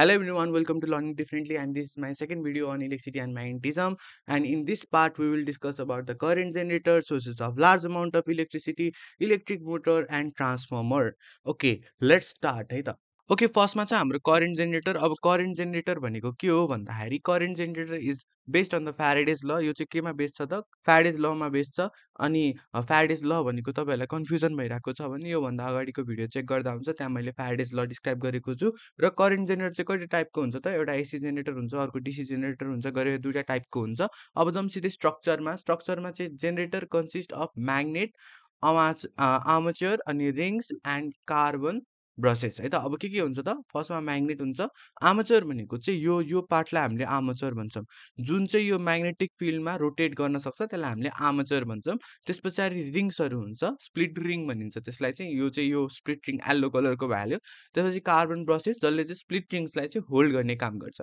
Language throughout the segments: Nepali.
Hello everyone, welcome to Learning Differently and this is my second video on electricity and magnetism. And in this part we will discuss about the current generator, sources of large amount of electricity, electric motor and transformer. Okay, let's start okay फर्स्टमा चाहिँ हाम्रो करेन्ट जेनेरेटर अब करेन्ट जेनेरेटर भनेको के हो भन्दाखेरि current generator is based on the Faraday's law यो चाहिँ केमा बेस्ड छ त? फ्यारेडेज लमा बेस्ड छ। अनि फ्यारेडेज ल भनेको तपाईँहरूलाई कन्फ्युजन भइरहेको छ भने योभन्दा अगाडिको भिडियो चेक गर्दा हुन्छ त्यहाँ मैले फ्यारेडेज ल डिस्क्राइब गरेको छु। र करेन्ट जेनेरेटर चाहिँ कति टाइपको हुन्छ त? एउटा एसी जेनेरेटर हुन्छ अर्को डिसी जेनेरेटर हुन्छ गरेर दुइटा टाइपको हुन्छ। अब जाउँ सिधै स्ट्रक्चरमा स्ट्रक्चरमा चाहिँ generator consist of magnet armature armature अनि रिङ्स एन्ड कार्बन ब्रसेस है त? अब के के हुन्छ त? फर्स्टमा म्याग्नेट हुन्छ। आमचर भनेको चाहिँ यो यो पार्टलाई हामीले आमचर भन्छौँ। जुन चाहिँ यो म्याग्नेटिक फिल्डमा रोटेट गर्न सक्छ त्यसलाई हामीले आमचर भन्छौँ। त्यस पछाडि रिङ्सहरू हुन्छ स्प्लिट रिङ भनिन्छ। त्यसलाई चाहिँ यो चाहिँ यो स्प्लिट रिङ येल्लो कलरको भइहाल्यो। त्यसपछि कार्बन ब्रसेस जसले चाहिँ स्प्लिट रिङ्सलाई चाहिँ होल्ड गर्ने काम गर्छ।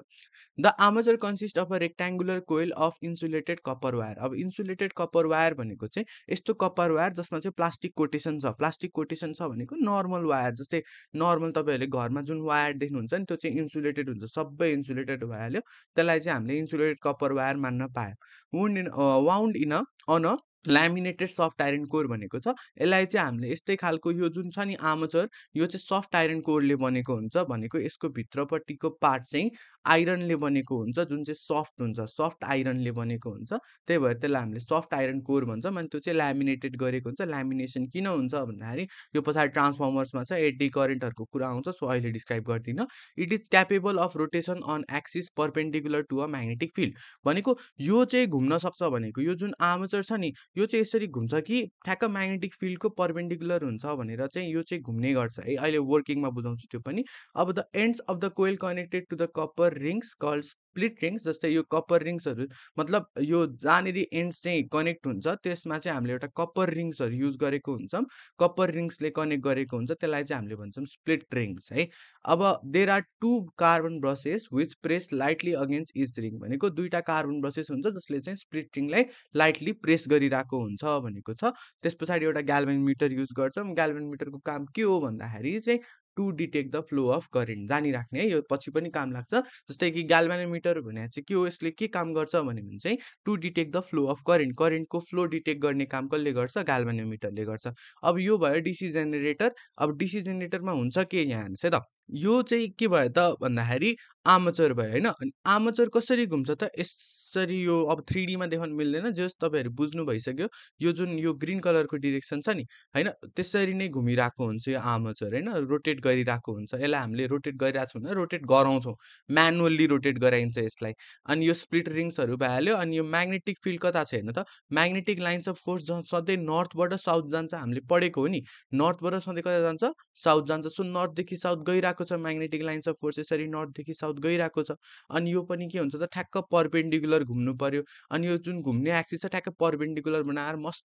The armature consist of a rectangular coil of insulated copper wire. अब इन्सुलेटेड कपर वायर भनेको चाहिँ यस्तो कपर वायर जसमा चाहिँ प्लास्टिक कोटेसन छ। प्लास्टिक कोटेसन छ भनेको नर्मल वायर जस्तै नर्मल तपाईँहरूले घरमा जुन वायर देख्नुहुन्छ नि त्यो चाहिँ इन्सुलेटेड हुन्छ सबै इन्सुलेटेड भइहाल्यो। त्यसलाई चाहिँ हामीले इन्सुलेटेड कपर वायर मान्न पायौँ। Wound in wound in on a laminated soft iron core भनेको छ। यसलाई चाहिँ हामीले यस्तै खालको यो जुन छ नि आमचर यो चाहिँ सफ्ट आइरन कोरले बनेको हुन्छ भनेको यसको भित्रपट्टिको पार्ट चाहिँ आइरनले बनेको हुन्छ जुन चाहिँ सफ्ट हुन्छ सफ्ट आइरनले बनेको हुन्छ। त्यही भएर त्यसलाई हामीले सफ्ट आइरन कोर भन्छौँ। अनि त्यो चाहिँ ल्यामिनेटेड गरेको हुन्छ। ल्यामिनेसन किन हुन्छ भन्दाखेरि यो पछाडि ट्रान्सफर्मर्समा छ एडी करेन्टहरूको कुरा आउँछ सो अहिले डिस्क्राइब गर्दिनँ। It is capable of rotation on axis perpendicular to a magnetic field भनेको यो चाहिँ घुम्न सक्छ भनेको यो जुन आर्मेचर छ नि यो चाहिँ यसरी घुम्छ कि ठ्याक्क म्याग्नेटिक फिल्डको पर्पेन्डिकुलर हुन्छ भनेर चाहिँ यो चाहिँ घुम्ने गर्छ। है अहिले वर्किङमा बुझाउँछु त्यो पनि। अब the ends of the coil connected to the copper rings called split rings जस्तै यो कपर रिङ्सहरू मतलब यो जहाँनिर एन्ड्स चाहिँ कनेक्ट हुन्छ त्यसमा चाहिँ हामीले एउटा कपर रिङ्सहरू युज गरेको हुन्छौँ। कपर रिङ्सले कनेक्ट गरेको हुन्छ त्यसलाई चाहिँ हामीले भन्छौँ स्प्लिट रिङ्स है। अब there are two carbon brushes which press lightly against each ring भनेको दुईवटा कार्बन ब्रसेस हुन्छ जसले चाहिँ स्प्लिट रिङलाई लाइटली प्रेस गरिरहेको हुन्छ भनेको छ। त्यस पछाडि एउटा ग्याल्भेन मिटर युज गर्छौँ। ग्याल्भेन मिटरको काम के हो भन्दाखेरि चाहिँ to detect the flow of current जानिराख्ने है यो पछि पनि काम लाग्छ। जस्तै कि ग्याल्भानोमिटर भने चाहिँ के हो यसले के काम गर्छ भने चाहिँ to detect the flow of current करेन्टको फ्लो डिटेक्ट गर्ने काम कसले गर्छ? ग्याल्भानोमिटरले गर्छ। अब यो भयो डिसी जेनेरेटर। अब डिसी जेनेरेटरमा हुन्छ के यहाँ हेर्नुहोस् है त। यो चाहिँ के भयो त भन्दाखेरि आमचर भयो होइन? अनि आमचर कसरी घुम्छ त? यसरी यो अब थ्री डीमा देखाउनु मिल्दैन जस तपाईँहरू बुझ्नु भइसक्यो यो जुन यो ग्रिन कलरको डिरेक्सन छ नि होइन? त्यसरी नै घुमिरहेको हुन्छ यो आमचर होइन? रोटेट गरिरहेको हुन्छ यसलाई हामीले रोटेट गरिरहेको छौँ भने रोटेट गराउँछौँ म्यानुअल्ली रोटेट गराइन्छ यसलाई। अनि यो स्प्लिट रिङ्सहरू भइहाल्यो अनि यो म्याग्नेटिक फिल्ड कता छ हेर्नु त? म्याग्नेटिक लाइन्स अफ फोर्स सधैँ नर्थबाट साउथ जान्छ हामीले पढेको हो नि। नर्थबाट सधैँ कता जान्छ? साउथ जान्छ सो नर्थदेखि साउथ गइरहेको छ म्याग्नेटिक लाइन्स अफ फोर्स यसरी नर्थदेखि साउथ गइरहेको छ। अनि यो पनि के हुन्छ त ठ्याक्क पर्पेन्डिकुलर घुम्नु पर्यो। अनि यो जुन घुम्ने एक्सिस छ ठ्याक्क पर्पेन्डिकुलर बनाएर मस्त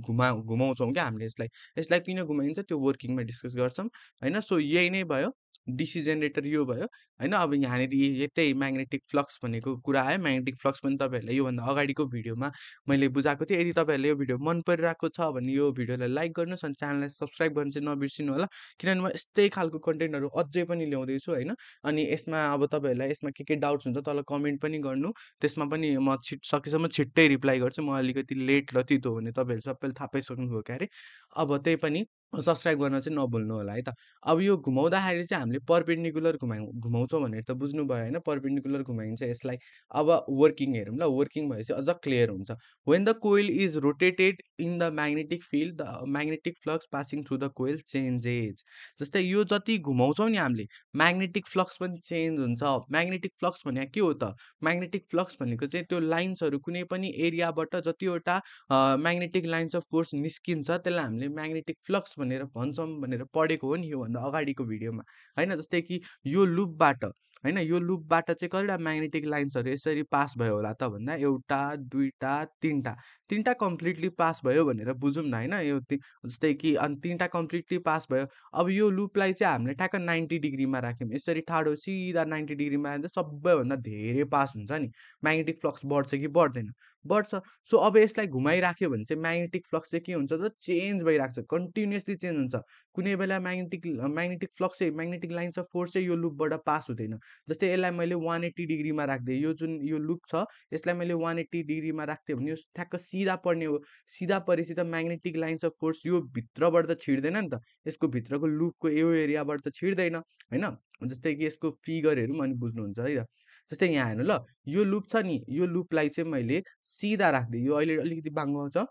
घुमा घुमाउँछौँ क्या हामीले यसलाई। यसलाई किन घुमाइन्छ त्यो वर्किङमा डिस्कस गर्छौँ होइन? सो यही नै भयो। डिसी जेनेरेटर यो भयो। होइन अब यहाँनिर यतै म्याग्नेटिक फ्लक्स भनेको कुरा आयो। म्याग्नेटिक फ्लक्स पनि तपाईँहरूलाई योभन्दा अगाडिको भिडियोमा मैले बुझाएको थिएँ। यदि तपाईँहरूले यो भिडियो मन परिरहेको छ भने यो भिडियोलाई लाइक गर्नुहोस् अनि च्यानललाई सब्सक्राइब गर्नु चाहिँ नबिर्सिनु होला। किनभने म यस्तै खालको कन्टेन्टहरू अझै पनि ल्याउँदैछु होइन। अनि यसमा अब तपाईँहरूलाई यसमा के के डाउट्स हुन्छ तल कमेन्ट पनि गर्नु। त्यसमा पनि म छिट सकेसम्म छिट्टै रिप्लाई गर्छु। म अलिकति लेट र तितो भने तपाईँहरू सबैले थाहा पाइसक्नुभयो क्यारे। अब त्यही पनि सब्सक्राइब गर्न चाहिँ नभुल्नु होला है त। अब यो घुमाउँदाखेरि चाहिँ हामीले पर्पेन्डिकुलर घुमाउ घुमाउँछौँ भनेर त बुझ्नुभयो होइन पर्पेन्डिकुलर घुमाइन्छ यसलाई। अब वर्किङ हेरौँ ल वर्किङ भएपछि अझ क्लियर हुन्छ। When the coil is rotated in the magnetic field the magnetic flux passing through the coil changes जस्तै यो जति घुमाउँछौँ नि हामीले म्याग्नेटिक फ्लक्स पनि चेन्ज हुन्छ। म्याग्नेटिक फ्लक्स भने के हो त? म्याग्नेटिक फ्लक्स भनेको चाहिँ त्यो लाइन्सहरू कुनै पनि एरियाबाट जतिवटा म्याग्नेटिक लाइन्स अफ फोर्स निस्किन्छ त्यसलाई हामीले म्याग्नेटिक फ्लक्स भनेर भन्छौँ भनेर पढेको हो नि योभन्दा अगाडिको भिडियोमा। होइन जस्तै कि यो लुपबाट होइन यो लुपबाट चाहिँ कतिवटा म्याग्नेटिक लाइन्सहरू यसरी पास भयो होला त भन्दा एउटा दुईवटा तिनवटा। तिनवटा कम्प्लिटली पास भयो भनेर बुझौँ न होइन? यो जस्तै कि अनि तिनवटा कम्प्लिटली पास भयो। अब यो लुपलाई चाहिँ हामीले ठ्याक्क नाइन्टी डिग्रीमा राख्यौँ। यसरी ठाडो सिधा नाइन्टी डिग्रीमा राख्दा सबैभन्दा धेरै पास हुन्छ नि। म्याग्नेटिक फ्लक्स बढ्छ कि बढ्दैन। बढ्छ। सो अब यसलाई घुमाइराख्यो भने चाहिँ म्याग्नेटिक फ्लक्स चाहिँ के हुन्छ त? चेन्ज भइरहेको छ कन्टिन्युसली चेन्ज हुन्छ। कुनै बेला म्याग्नेटिक म्याग्नेटिक फ्लक्स चाहिँ म्याग्नेटिक लाइन्स अफ फोर्स चाहिँ यो लुपबाट पास हुँदैन। जस्तै यसलाई मैले वान एट्टी डिग्रीमा राखिदिएँ। यो जुन यो लुप छ यसलाई मैले वान एट्टी डिग्रीमा राख्थेँ भने यो ठ्याक्क सिधा पर्ने हो। सिधा परेपछि त म्याग्नेटिक लाइन्स अफ फोर्स यो भित्रबाट त छिर्दैन नि त। यसको भित्रको लुपको यो एरियाबाट त छिर्दैन होइन? जस्तै कि यसको फिगर हेरौँ अनि बुझ्नुहुन्छ है त। जस्तै यहाँ हेर्नु ल यो लुप छ नि यो लुपलाई चाहिँ मैले सिधा राखिदिएँ। यो अहिले अलिकति बाङ्गो छ।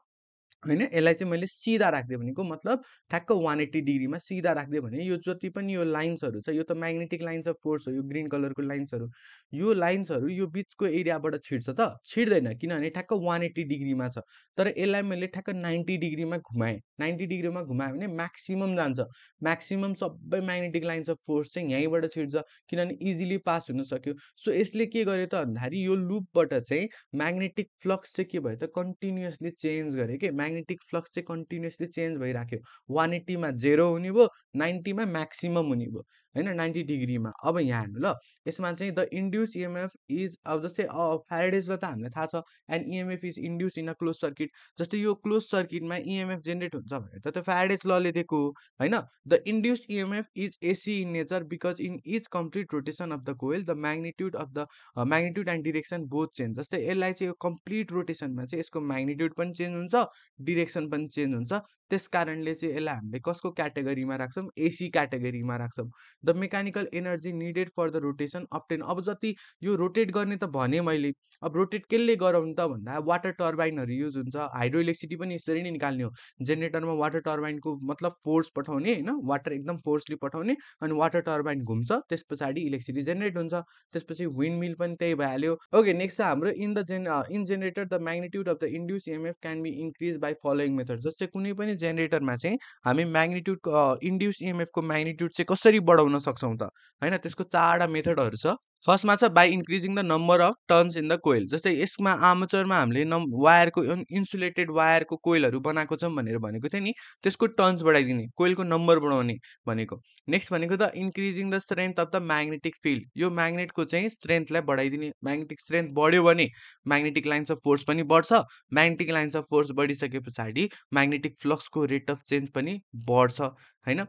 होइन? यसलाई चाहिँ मैले सिधा राखिदिएँ भनेको मतलब ठ्याक्क वान एट्टी डिग्रीमा सिधा राखिदिएँ भने यो जति पनि यो लाइन्सहरू छ यो त म्याग्नेटिक लाइन्स अफ फोर्स हो यो ग्रिन कलरको लाइन्सहरू यो लाइन्सहरू यो बिचको एरियाबाट छिर्छ त? छिर्दैन किनभने ठ्याक्क वान एट्टी डिग्रीमा छ। तर यसलाई मैले ठ्याक्क नाइन्टी डिग्रीमा घुमाएँ। नाइन्टी डिग्रीमा घुमायो भने म्याक्सिमम् जान्छ। म्याक्सिमम् सबै म्याग्नेटिक लाइन्स अफ फोर्स चाहिँ यहीँबाट छिर्छ किनभने इजिली पास हुन सक्यो। सो यसले के गर्यो त भन्दाखेरि यो लुपबाट चाहिँ म्याग्नेटिक फ्लक्स चाहिँ के भयो त? कन्टिन्युसली चेन्ज गर्यो कि? म्याग्नेटिक फ्लक्स चाहिँ कन्टिन्युसली चेन्ज भइराख्यो। वान एट्टीमा जेरो हुने भयो नाइन्टीमा म्याक्सिमम् हुने भयो। होइन नाइन्टी डिग्रीमा। अब यहाँ हेर्नु ल यसमा चाहिँ द इन्ड्युस इएमएफ इज अब जस्तै फ्यारेडेज ल त हामीलाई थाहा छ and EMF is induce in a closed circuit. जस्तै यो क्लोज सर्किटमा इएमएफ जेनेरेट हुन्छ भनेर त त्यो फ्यारेडेज लले दिएको हो होइन? The induce EMF is AC in nature because in is complete rotation of the coil the magnitude of the magnitude and direction both change. जस्तै यसलाई चाहिँ यो कम्प्लिट रोटेसनमा चाहिँ यसको म्याग्निट्युड पनि चेन्ज हुन्छ डिरेक्सन पनि चेन्ज हुन्छ। त्यस कारणले चाहिँ यसलाई हामीले कसको क्याटेगोरीमा राख्छौँ? एसी क्याटेगोरीमा राख्छौँ। The mechanical energy needed for the rotation obtain अब जति यो रोटेट गर्ने त भने मैले अब रोटेट कसले गराउनु त भन्दा वाटर टर्बाइनहरू युज हुन्छ हाइड्रो इलेक्ट्रिसिटी पनि यसरी नै निकाल्ने हो। जेनेरेटरमा वाटर टर्बाइनको मतलब फोर्स पठाउने होइन? वाटर एकदम फोर्सली पठाउने अनि वाटर टर्बाइन घुम्छ त्यस पछाडि इलेक्ट्रिसिटी जेनेरेट हुन्छ। त्यसपछि विन्ड मिल पनि त्यही भइहाल्यो। ओके नेक्स्ट छ हाम्रो in the gen in generator the magnitude of the induce EMF can be increase by following method. जस्तै कुनै पनि जेनेरेटरमा चाहिँ हामी म्याग्निट्युड इन्ड्युस इएमएफको म्याग्निट्युड चाहिँ कसरी बढाउन सक्छौँ त? होइन त्यसको चारवटा मेथडहरू छ। फर्स्टमा छ by increasing the number of turns in the coil जस्तै यसमा आर्मचरमा हामीले नम् वायरको इन्सुलेटेड वायरको कोइलहरू बनाएको छौँ भनेर भनेको थियो नि त्यसको टर्न्स बढाइदिने कोइलको नम्बर बढाउने भनेको। नेक्स्ट भनेको the increasing the strength of the magnetic field यो म्याग्नेटको चाहिँ स्ट्रेन्थलाई बढाइदिने म्याग्नेटिक स्ट्रेन्थ बढ्यो भने म्याग्नेटिक लाइन्स अफ फोर्स पनि बढ्छ म्याग्नेटिक लाइन्स अफ फोर्स बढिसके पछाडि म्याग्नेटिक फ्लक्सको रेट अफ चेन्ज पनि बढ्छ होइन?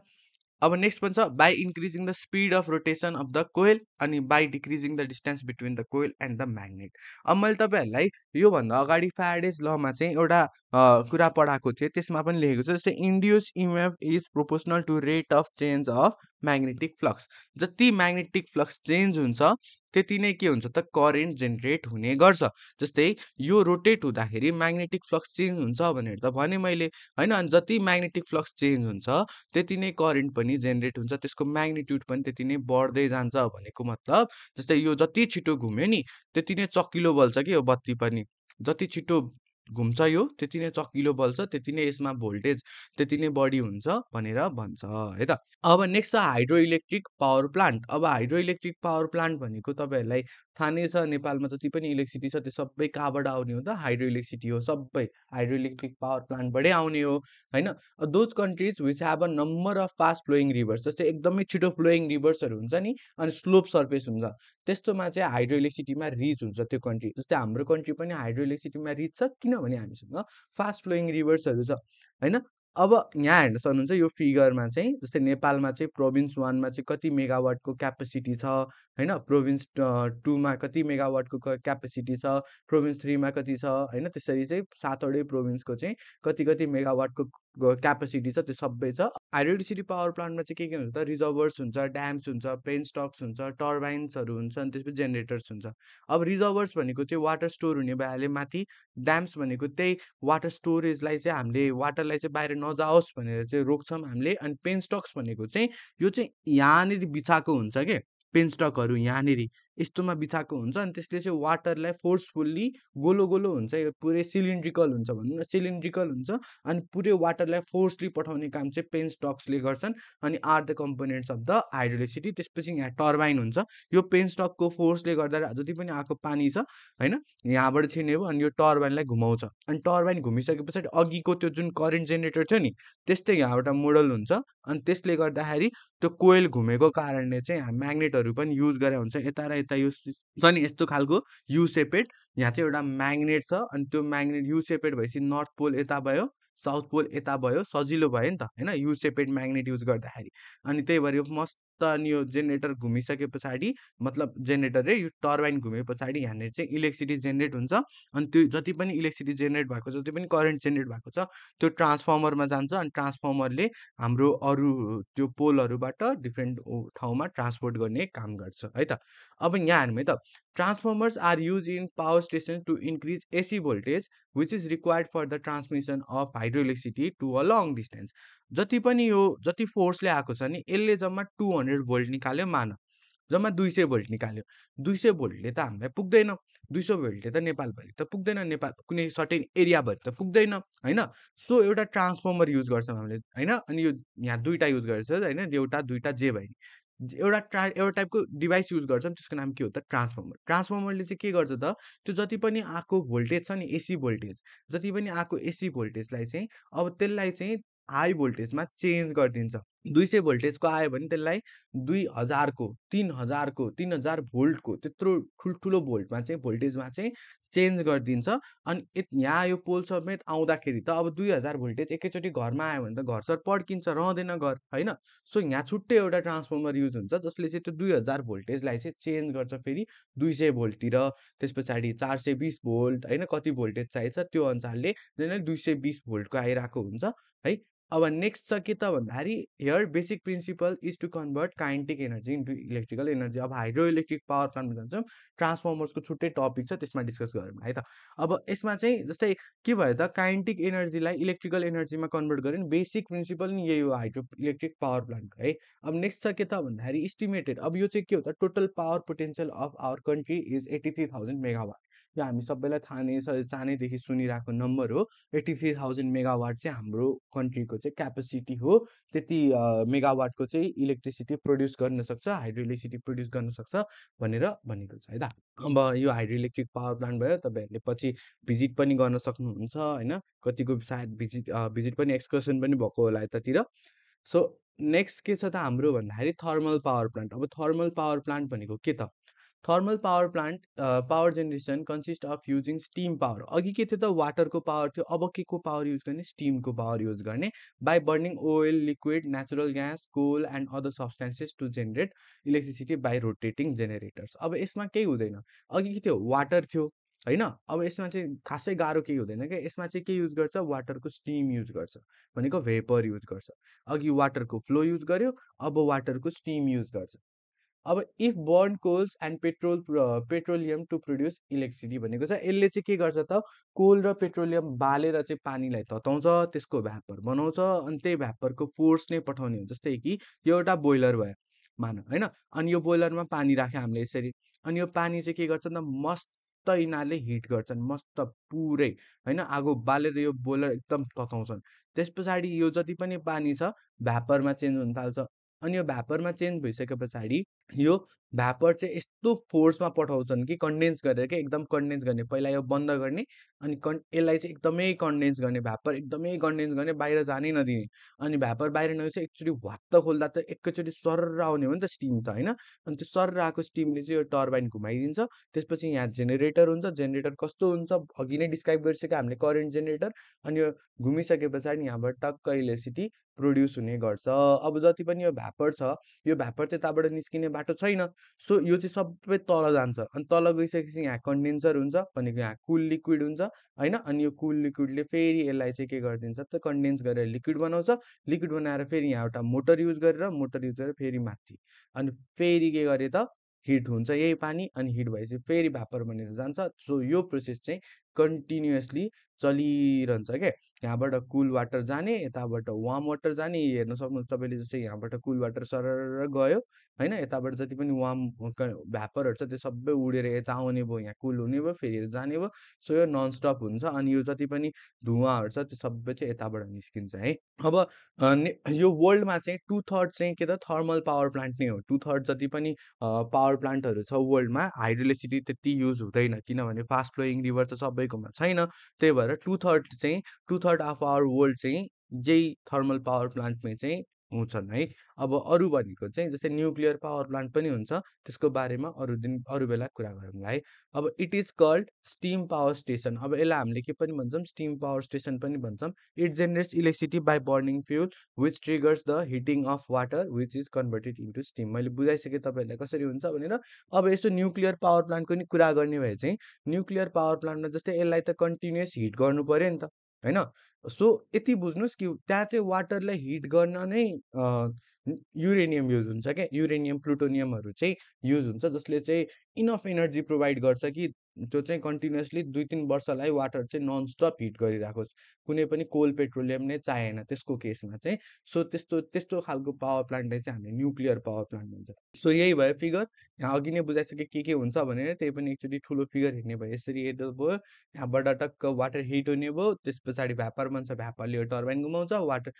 अब नेक्स्ट भन्छ by increasing the speed of rotation of the coil अनि by decreasing the distance between the coil and the magnet अब मैले तपाईँहरूलाई योभन्दा अगाडि फ्यारेडेज लमा चाहिँ एउटा कुरा पढाएको थिएँ त्यसमा पनि लेखेको छ जस्तै induce EMF is proportional to rate of change of magnetic flux जति म्याग्नेटिक फ्लक्स चेन्ज हुन्छ त्यति नै के हुन्छ त करेन्ट जेनेरेट हुने गर्छ। जस्तै यो रोटेट हुँदाखेरि म्याग्नेटिक फ्लक्स चेन्ज हुन्छ भनेर त भने मैले होइन? अनि जति म्याग्नेटिक फ्लक्स चेन्ज हुन्छ त्यति नै करेन्ट पनि जेनेरेट हुन्छ। त्यसको म्याग्निट्युड पनि त्यति नै बढ्दै जान्छ भनेको मतलब जस्तै यो जति छिटो घुम्यो नि त्यति नै चकिलो बल्छ कि यो बत्ती पनि। जति छिटो घुम्छ यो त्यति नै चकिलो बल्छ त्यति नै यसमा भोल्टेज त्यति नै बढी हुन्छ भनेर भन्छ है त? अब नेक्स्ट छ हाइड्रो इलेक्ट्रिक पावर प्लान्ट अब हाइड्रो इलेक्ट्रिक पावर प्लान्ट भनेको तपाईँहरूलाई थाहा नै छ नेपालमा जति पनि इलेक्ट्रिसिटी छ त्यो सबै कहाँबाट आउने हो त? हाइड्रो इलेक्ट्रिसिटी हो सबै हाइड्रो इलेक्ट्रिक पावर प्लान्टबाटै आउने हो होइन? Those countries which have a number of fast flowing rivers जस्तै एकदमै छिटो फ्लोइङ रिभर्सहरू हुन्छ नि अनि स्लोप सर्फेस हुन्छ। त्यस्तोमा चाहिँ हाइड्रो इलेक्ट्रिसिटीमा रिच हुन्छ त्यो कन्ट्री। जस्तै हाम्रो कन्ट्री पनि हाइड्रो इलेक्ट्रिसिटीमा रिच छ किनभने हामीसँग फास्ट फ्लोइङ रिभर्सहरू छ होइन? अब यहाँ हेर्न सक्नुहुन्छ यो फिगरमा चाहिँ जस्तै नेपालमा चाहिँ प्रोभिन्स वानमा चाहिँ कति मेगावाटको क्यापेसिटी छ होइन? प्रोभिन्स टूमा कति मेगावाटको क्यापेसिटी छ प्रोभिन्स थ्रीमा कति छ होइन? त्यसरी चाहिँ सातवटै प्रोभिन्सको चाहिँ कति कति मेगावाटको क्यापेसिटी छ त्यो सबै छ। हाइड्रोइलेक्ट्रिसिटी पावर प्लान्टमा चाहिँ के के हुन्छ त रिजर्भर्स हुन्छ ड्याम्स हुन्छ पेन स्टक्स हुन्छ टर्बाइन्सहरू हुन्छ अनि त्यसपछि जेनेरेटर्स हुन्छ। अब रिजर्भर्स भनेको चाहिँ वाटर स्टोर हुने भइहाल्यो माथि ड्याम्स भनेको त्यही वाटर स्टोरेजलाई चाहिँ हामीले वाटरलाई चाहिँ बाहिर नजाओस् भनेर चाहिँ रोक्छौँ हामीले। अनि पेन स्टक्स भनेको चाहिँ यो चाहिँ यहाँनिर बिछाएको हुन्छ कि? पेन स्टकहरू यहाँनिर। यस्तोमा बिछाएको हुन्छ अनि त्यसले चाहिँ वाटरलाई फोर्सफुल्ली गोलो गोलो हुन्छ यो पुरै सिलिन्ड्रिकल हुन्छ भनौँ न सिलिन्ड्रिकल हुन्छ अनि पुरै वाटरलाई फोर्सली पठाउने काम चाहिँ पेन स्टक्सले गर्छन् अनि are the components of the hydroelectricity त्यसपछि यहाँ टर्बाइन हुन्छ। यो पेन स्टकको फोर्सले गर्दा जति पनि आएको पानी छ होइन यहाँबाट छिर्ने भयो अनि यो टर्बाइनलाई घुमाउँछ। अनि टर्बाइन घुमिसके पछाडि अघिको त्यो जुन करेन्ट जेनेरेटर थियो नि त्यस्तै यहाँबाट मोडल हुन्छ अनि त्यसले गर्दाखेरि त्यो कोइल घुमेको कारणले चाहिँ म्याग्नेटहरू पनि युज गरेर हुन्छ यता र यता यो छ नि यस्तो खालको यु सेपेड यहाँ चाहिँ एउटा म्याग्नेट छ अनि त्यो म्याग्नेट यु सेपेड भएपछि नर्थ पोल यता भयो साउथ पोल यता भयो सजिलो भयो नि त होइन? यु सेपेड म्याग्नेट युज गर्दाखेरि। अनि त्यही भएर यो मस्त अनि यो जेनेरेटर घुमिसके पछाडि मतलब जेनेरेटर रे यो टर्बाइन घुमे पछाडि यहाँनिर चाहिँ इलेक्ट्रिसिटी जेनेरेट हुन्छ। अनि त्यो जति पनि इलेक्ट्रिसिटी जेनेरेट भएको छ जति पनि करेन्ट जेनेरेट भएको छ त्यो ट्रान्सफर्मरमा जान्छ। अनि ट्रान्सफर्मरले हाम्रो अरू त्यो पोलहरूबाट डिफ्रेन्ट ठाउँमा ट्रान्सपोर्ट गर्ने काम गर्छ है त? अब यहाँ हेर्नु है त transformers are use in power station to increase AC voltage which is required for the transmission of hydro electricity to a long distance जति पनि यो जति फोर्सले आएको छ नि यसले जम्मा टु हन्ड्रेड भोल्ट निकाल्यो मान जम्मा दुई सय भोल्ट निकाल्यो। दुई सय भोल्टले त हामीलाई पुग्दैन। दुई सय भोल्टले त नेपालभरि त पुग्दैन नेपाल कुनै सर्टेन एरियाभरि त पुग्दैन होइन? सो एउटा ट्रान्सफर्मर युज गर्छौँ हामीले होइन? अनि यो यहाँ दुईवटा युज गर्छ होइन? एउटा दुईवटा जे भयो एउटा ट्रा एउटा टाइपको डिभाइस युज गर्छौँ त्यसको नाम के हो त? ट्रान्सफर्मर। ट्रान्सफर्मरले चाहिँ के गर्छ त? त्यो जति पनि आएको भोल्टेज छ नि एसी भोल्टेज जति पनि आएको एसी भोल्टेजलाई चाहिँ अब त्यसलाई चाहिँ हाई भोल्टेजमा चेन्ज गरिदिन्छ। दुई सय भोल्टेजको आयो भने त्यसलाई दुई हजारको तिन हजारको तिन हजार भोल्टको त्यत्रो ठुल्ठुलो भोल्टमा चाहिँ भोल्टेजमा चाहिँ चेन्ज गरिदिन्छ। अनि यहाँ यो पोल समेत आउँदाखेरि त अब दुई हजार भोल्टेज एकैचोटि घरमा आयो भने त घरसर पड्किन्छ रहँदैन घर होइन? सो यहाँ छुट्टै एउटा ट्रान्सफर्मर युज हुन्छ जसले चाहिँ त्यो दुई हजार भोल्टेजलाई चाहिँ चेन्ज गर्छ फेरि दुई सय भोल्टतिर। त्यस पछाडि चार सय बिस भोल्ट होइन? कति भोल्टेज चाहिन्छ त्यो अनुसारले दुई सय बिस भोल्टको आइरहेको हुन्छ है? अब नेक्स्ट छ के त भन्दाखेरि here basic principle is to convert kinetic energy into electrical energy अब हाइड्रो इलेक्ट्रिक पावर प्लान्टमा जान्छौँ ट्रान्सफर्मर्सको छुट्टै टपिक छ त्यसमा डिस्कस गरौँ है त? अब यसमा चाहिँ जस्तै के भयो त? काइन्टिक एनर्जीलाई इलेक्ट्रिकल एनर्जीमा कन्भर्ट गऱ्यो भने बेसिक प्रिन्सिपल नि यही हो हाइड्रो इलेक्ट्रिक पावर प्लान्टको है? अब नेक्स्ट छ के त भन्दाखेरि इस्टिमेटेड अब यो चाहिँ के हो त? Total power potential of our country is eighty three thousand megawatt यो हामी सबैलाई थाहा नै छ सानैदेखि सुनिरहेको नम्बर हो। एट्टी थ्री थाउजन्ड मेगावाट चाहिँ हाम्रो कन्ट्रीको चाहिँ क्यापेसिटी हो। त्यति मेगावाटको चाहिँ इलेक्ट्रिसिटी प्रड्युस गर्न सक्छ हाइड्रो इलेक्ट्रिसिटी प्रड्युस गर्न सक्छ भनेर भनेको छ है त अब यो हाइड्रो इलेक्ट्रिक पावर प्लान्ट भयो तपाईँहरूले पछि भिजिट पनि गर्न सक्नुहुन्छ होइन? कतिको सायद भिजिट भिजिट पनि एक्सकर्सन पनि भएको होला यतातिर। सो नेक्स्ट के छ त हाम्रो भन्दाखेरि थर्मल पावर प्लान्ट। अब थर्मल पावर प्लान्ट भनेको के त? Thermal power plant power generation consist of using steam power. अघि के थियो त वाटरको पावर थियो अब के को पावर युज गर्ने? स्टिमको पावर युज गर्ने। By burning oil liquid natural gas coal and other substances to generate electricity by rotating generators. अब यसमा केही हुँदैन। अघि के थियो? वाटर थियो होइन? अब यसमा चाहिँ खासै गाह्रो केही हुँदैन क्या। यसमा चाहिँ के युज गर्छ? वाटरको स्टिम युज गर्छ भनेको भेपर युज गर्छ। अघि वाटरको फ्लो युज गर्यो अब वाटरको स्टिम युज गर्छ। अब if burn coals and petrol petroleum to produce electricity भनेको छ यसले चाहिँ के गर्छ त? कोल र पेट्रोलियम बालेर चाहिँ पानीलाई तताउँछ त्यसको भ्यापर बनाउँछ अनि त्यही भ्यापरको फोर्स नै पठाउने हो जस्तै कि यो एउटा बोइलर भयो मान होइन? अनि यो बोइलरमा पानी राख्यो हामीले यसरी अनि यो पानी चाहिँ के गर्छ त? मस्त यिनीहरूले हिट गर्छन् मस्त पुरै होइन? आगो बालेर यो बोइलर एकदम तताउँछन्। त्यस पछाडि यो जति पनि पानी छ भ्यापरमा चेन्ज हुन थाल्छ। अनि यो भ्यापरमा चेन्ज भइसके पछाडि यो भ्यापर चाहिँ यस्तो फोर्समा पठाउँछन् कि कन्डेन्स गरेर क्या एकदम कन्डेन्स गर्ने। पहिला यो बन्द गर्ने अनि कन् यसलाई चाहिँ एकदमै कन्डेन्स गर्ने भ्यापर एकदमै कन्डेन्स गर्ने बाहिर जानै नदिने। अनि भ्यापर बाहिर नगएपछि एकचोटि भत्त खोल्दा त एकैचोटि सर आउने हो नि त स्टिम त होइन? अनि त्यो सर आएको स्टिमले चाहिँ यो टर्बाइन घुमाइदिन्छ। त्यसपछि यहाँ जेनेरेटर हुन्छ। जेनेरेटर कस्तो हुन्छ? अघि नै डिस्क्राइब गरिसक्यो हामीले करेन्ट जेनेरेटर अनि यो घुमिसके पछाडि यहाँबाट टक्क इलेक्ट्रिसिटी प्रड्युस हुने गर्छ। अब जति पनि यो भ्यापर छ यो भ्यापर त्यताबाट निस्किने बाटो छैन। सो यो चाहिँ सबै तल जान्छ। अनि तल गइसकेपछि यहाँ कन्डेन्सर हुन्छ भनेको यहाँ कुल लिक्विड हुन्छ होइन? अनि यो कुल लिक्विडले फेरि यसलाई चाहिँ के गरिदिन्छ? त कन्डेन्स गरेर लिक्विड बनाउँछ। लिक्विड बनाएर फेरि यहाँ एउटा मोटर युज गरेर मोटर युज गरेर फेरि माथि। अनि फेरि के गरे त हिट हुन्छ यही पानी अनि हिट भएपछि फेरि भ्यापर बनेर जान्छ। सो यो प्रोसेस चाहिँ कन्टिन्युसली चलिरहन्छ क्या यहाँबाट कुल वाटर जाने यताबाट वार्म वाटर जाने हेर्न सक्नुहुन्छ तपाईँले जस्तै यहाँबाट कुल वाटर सरर गयो होइन? यताबाट जति पनि वार्म भ्यापरहरू छ त्यो सबै उडेर यता आउने भयो यहाँ कुल हुने भयो फेरि जाने भयो। सो यो ननस्टप हुन्छ अनि यो जति पनि धुवाहरू छ त्यो सबै चाहिँ यताबाट निस्किन्छ है? अब यो वर्ल्डमा चाहिँ टु थर्ड चाहिँ के त थर्मल पावर प्लान्ट नै हो। टु थर्ड जति पनि पावर प्लान्टहरू छ वर्ल्डमा हाइड्रोइलेक्ट्रिसिटी त्यति युज हुँदैन किनभने फास्ट फ्लोइङ रिभर त सबैकोमा छैन। त्यही भएर टु थर्ड चाहिँ two third of our world चाहिँ यही थर्मल पावर प्लान्टमै चाहिँ हुन्छन् है। अब अरू भनेको चाहिँ जस्तै न्युक्लियर पावर प्लान्ट पनि हुन्छ। त्यसको बारेमा अरू दिन अरू बेला कुरा गरौँला है। अब it is called steam power station अब यसलाई हामीले के पनि भन्छौँ स्टिम पावर स्टेसन पनि भन्छौँ। It generates electricity by burning fuel which triggers the heating of water which is converted into steam मैले बुझाइसकेँ तपाईँहरूलाई कसरी हुन्छ भनेर। अब यसो न्युक्लियर पावर प्लान्टको नि कुरा गर्ने भए चाहिँ न्युक्लियर पावर प्लान्टमा जस्तै यसलाई त कन्टिन्युस हिट गर्नु पऱ्यो नि त, होइन? सो यति बुझ्नुहोस् कि त्यहाँ चाहिँ वाटरलाई हिट गर्न नै युरेनियम युज हुन्छ क्या? युरेनियम प्लुटोनियमहरू चाहिँ युज हुन्छ जसले चाहिँ इनफ एनर्जी प्रोभाइड गर्छ कि त्यो चाहिँ कन्टिन्युसली दुई तिन वर्षलाई वाटर चाहिँ ननस्टप हिट गरिराखोस्। कुनै पनि कोल पेट्रोलियम नै चाहिएन त्यसको केसमा चाहिँ। सो त्यस्तो त्यस्तो खालको पावर प्लान्टलाई चाहिँ हामीले न्युक्लियर पावर प्लान्ट भन्छ। सो यही भयो फिगर। यहाँ अघि नै बुझाइसके के के हुन्छ भनेर। त्यही पनि एकचोटि ठुलो फिगर हेर्ने भयो। यसरी हेर्नु भयो। यहाँबाट टक्क वाटर हिट हुने भयो। त्यस पछाडि बन्छ भ्यापरले टर्बाइन घुमाउँछ वाटर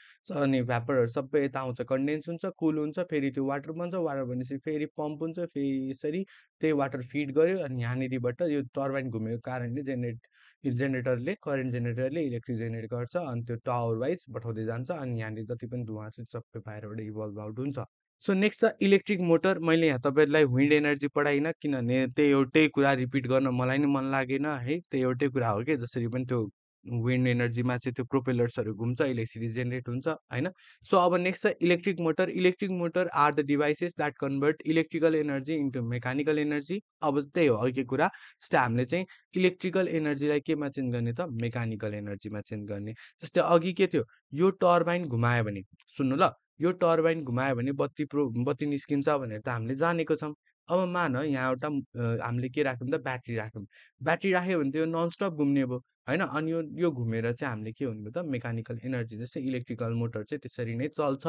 अनि भ्यापरहरू सबै यता आउँछ कन्डेन्स हुन्छ कुल हुन्छ फेरि त्यो वाटर बन्छ वाटर भनेपछि फेरि पम्प हुन्छ फेरि यसरी त्यही वाटर फिड गर्यो अनि यहाँनिरबाट यो टर्बाइन घुमेको कारणले जेनेरेट जेनेरेटरले करेन्ट जेनेरेटरले इलेक्ट्रिक जेनेरेट गर्छ अनि त्यो टावर वाइज पठाउँदै जान्छ अनि यहाँनिर जति पनि धुवा छ सबै बाहिरबाट इभल्भ आउट हुन्छ। सो नेक्स्ट छ इलेक्ट्रिक मोटर। मैले यहाँ तपाईँहरूलाई विन्ड एनर्जी पढाइनँ किनभने त्यही एउटै कुरा रिपिट गर्न मलाई नि मन लागेन है त्यही एउटै कुरा हो कि जसरी पनि त्यो विन्ड एनर्जीमा चाहिँ त्यो प्रोपेलर्सहरू घुम्छ इलेक्ट्रिसिटी जेनेरेट हुन्छ होइन? सो अब नेक्स्ट छ electric motor electric motor are the devices that convert electrical energy into mechanical energy अब त्यही हो अघि कुरा। जस्तै हामीले चाहिँ इलेक्ट्रिकल एनर्जीलाई केमा चेन्ज गर्ने त? मेकानिकल एनर्जीमा चेन्ज गर्ने। जस्तै अघि के थियो? यो टर्बाइन घुमायो भने सुन्नु ल यो टर्बाइन घुमायो भने बत्ती प्रो बत्ती निस्किन्छ भनेर त हामीले जानेको छौँ। अब मान यहाँ एउटा हामीले के राख्यौँ त? ब्याट्री राख्यौँ। ब्याट्री राख्यो भने त यो ननस्टप घुम्ने भयो। होइन? अनि यो यो घुमेर चाहिँ हामीले के हुने त? मेकानिकल एनर्जी जस्तै इलेक्ट्रिकल मोटर चाहिँ त्यसरी नै चल्छ।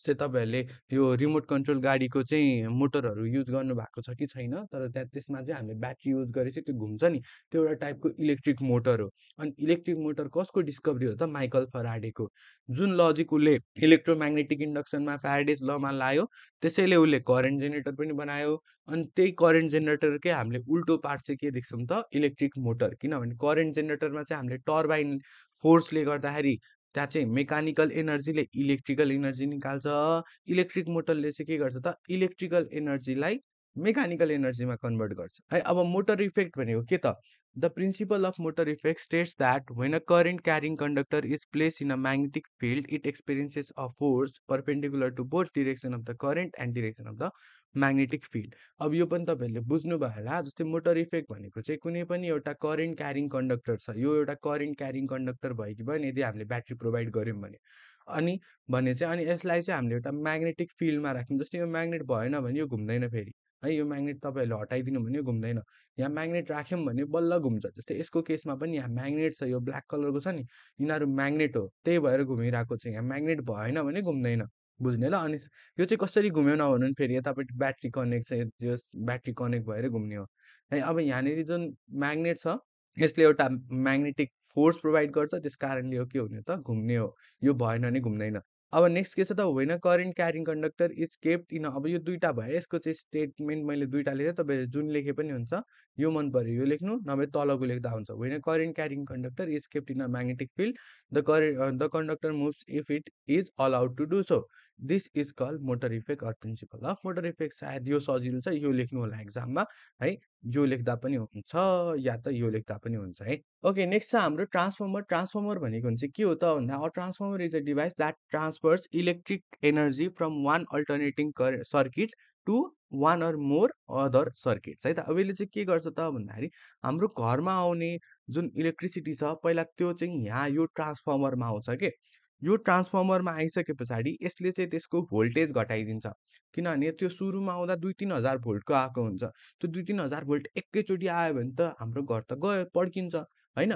जस्तै तपाईँहरूले यो रिमोट कन्ट्रोल गाडीको चाहिँ मोटरहरू युज गर्नुभएको छ कि छैन? तर त्यहाँ त्यसमा चाहिँ हामीले ब्याट्री युज गरेपछि त्यो घुम्छ नि। त्यो एउटा टाइपको इलेक्ट्रिक मोटर हो। अनि इलेक्ट्रिक मोटर कसको डिस्कभरी हो त माइकल फराडेको। जुन लजिक उसले इलेक्ट्रोम्याग्नेटिक इन्डक्सनमा फ्याराडेज लमा लायो त्यसैले उसले करेन्ट जेनेरेटर पनि बनायो। अनि त्यही करेन्ट जेनेरेटरकै हामीले उल्टो पार्ट चाहिँ के देख्छौँ त? Electric motor. किनभने करेन्ट जेनेरेटरमा चाहिँ हामीले टर्बाइन फोर्सले गर्दाखेरि त्यहाँ चाहिँ मेकानिकल एनर्जीले इलेक्ट्रिकल एनर्जी निकाल्छ। इलेक्ट्रिक मोटरले चाहिँ के गर्छ त? इलेक्ट्रिकल एनर्जीलाई मेकानिकल एनर्जीमा कन्भर्ट गर्छ। है अब मोटर इफेक्ट भनेको के त? The principle of motor effect states that when a current carrying conductor is place in a magnetic field it experiences a force perpendicular to both direction of the current and direction of the magnetic field अब यो पनि तपाईँहरूले बुझ्नुभयो होला जस्तै मोटर इफेक्ट भनेको चाहिँ कुनै पनि एउटा करेन्ट क्यारिङ कन्डक्टर छ। यो एउटा करेन्ट क्यारिङ कन्डक्टर भयो कि भयो नि यदि हामीले ब्याट्री प्रोभाइड गऱ्यौँ भने। अनि भने चाहिँ अनि यसलाई चाहिँ हामीले एउटा म्याग्नेटिक फिल्डमा राख्यौँ। जस्तै यो म्याग्नेट भएन भने यो घुम्दैन फेरि। है यो म्याग्नेट तपाईँहरूले हटाइदिनु भने घुम्दैन। यहाँ म्याग्नेट राख्यौँ भने बल्ल घुम्छ। जस्तै यसको केसमा पनि यहाँ म्याग्नेट छ यो ब्ल्याक कलरको छ नि यिनीहरू म्याग्नेट हो त्यही भएर घुमिरहेको छ। यहाँ म्याग्नेट भएन भने घुम्दैन बुझ्ने ल। अनि यो चाहिँ कसरी घुम्यो नभन्नु फेरि यतापट्टि ब्याट्री कनेक्ट छ यो ब्याट्री कनेक्ट भएर घुम्ने हो। है अब यहाँनिर जुन म्याग्नेट छ यसले एउटा म्याग्नेटिक फोर्स प्रोभाइड गर्छ त्यस कारणले यो के हुने त घुम्ने हो। यो भएन भने घुम्दैन। अब नेक्स्ट के छ त होइन current carrying conductor is kept in अब यो दुइटा भयो यसको चाहिँ स्टेटमेन्ट मैले दुइटा लेखेँ तपाईँले जुन लेखे पनि हुन्छ। यो मन पऱ्यो। यो लेख्नु नभए तलको लेख्दा हुन्छ। होइन current carrying conductor is kept in a magnetic field the current the conductor moves if it is allowed to do so this is call motor effect or principle of motor effect सायद यो सजिलो छ यो लेख्नु होला एक्जाममा है यो लेख्दा पनि हुन्छ या त यो लेख्दा पनि हुन्छ है। ओके नेक्स्ट छ हाम्रो ट्रान्सफर्मर ट्रान्सफर्मर भनेको चाहिँ के हो त भन्दा a transformer is a device that transfers electric energy from one alternating circuit to one or more other circuits. है त? अब यसले चाहिँ के गर्छ त भन्दाखेरि हाम्रो घरमा आउने जुन इलेक्ट्रिसिटी छ पहिला त्यो चाहिँ यहाँ यो ट्रान्सफर्मरमा आउँछ के? यो ट्रान्सफर्मरमा आइसके पछाडि यसले चाहिँ त्यसको भोल्टेज घटाइदिन्छ। किनभने त्यो सुरुमा आउँदा दुई तिन हजार भोल्टको आएको हुन्छ। त्यो दुई तिन हजार भोल्ट एकैचोटि आयो भने त हाम्रो घर त गयो पड्किन्छ। होइन?